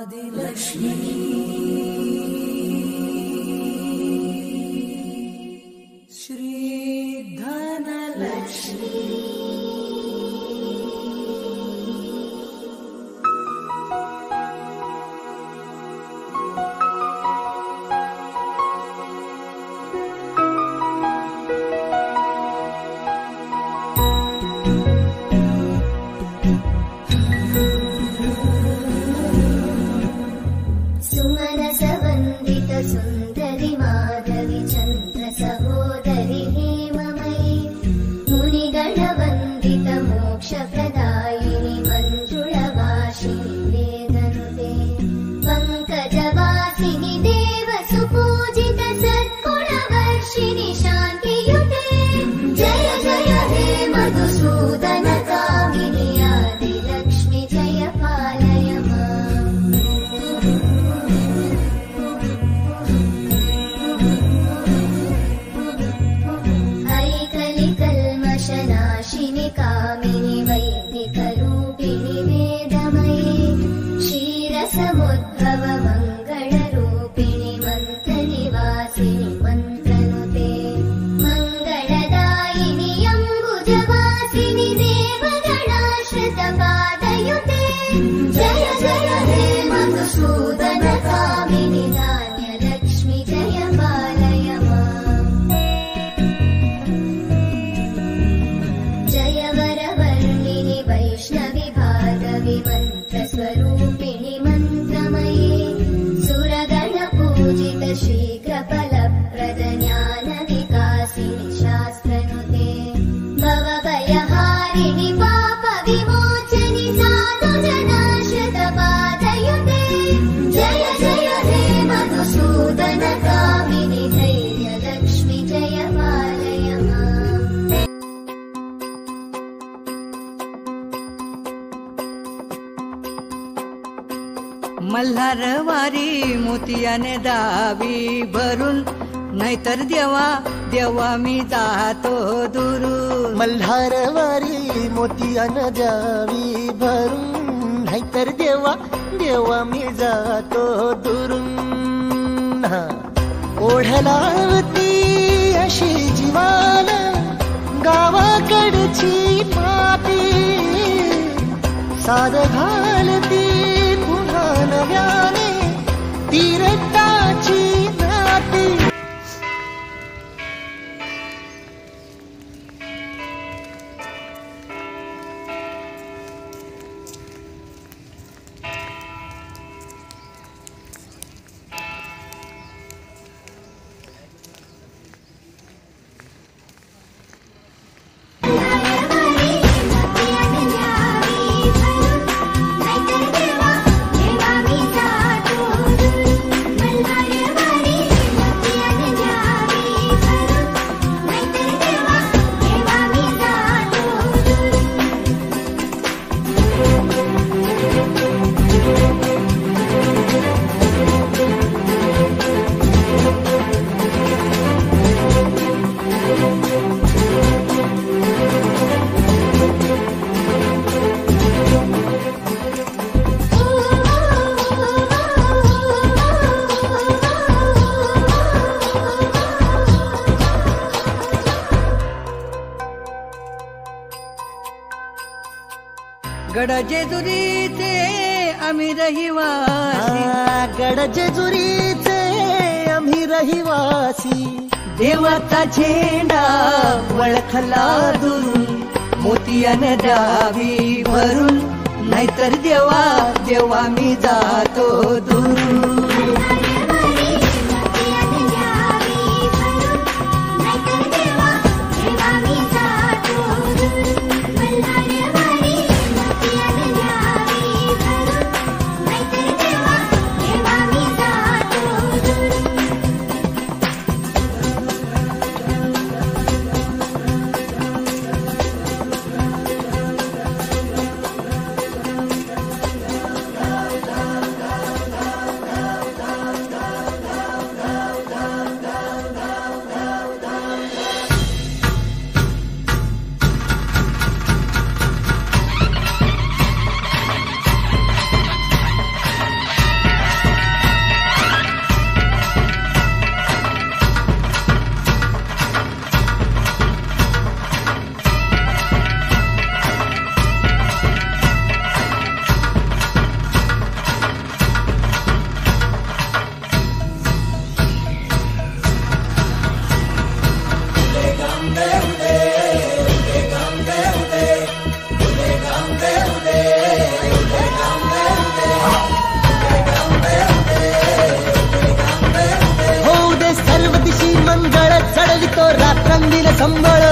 Lakshmi Shri मल्हारवारी मोतियाने दावी भरून नाहीतर देवा देवा मी जातो दुरून. मल्हारवारी मोतियाने द्यावी भरून नाहीतर देवा देवा मी जातो दुरून. हा. ओढलावती अशी जीवान गावाकडची माती साध गड जेजुरीचे आम्ही रहिवासी. आ, गड जेजुरीचे आम्ही रहिवासी. देवाचा झेंडा वळखला दुरून मोतियाने दावी भरून नाहीतर देवा देवा मी जातो दुरून ಕಂಬಳ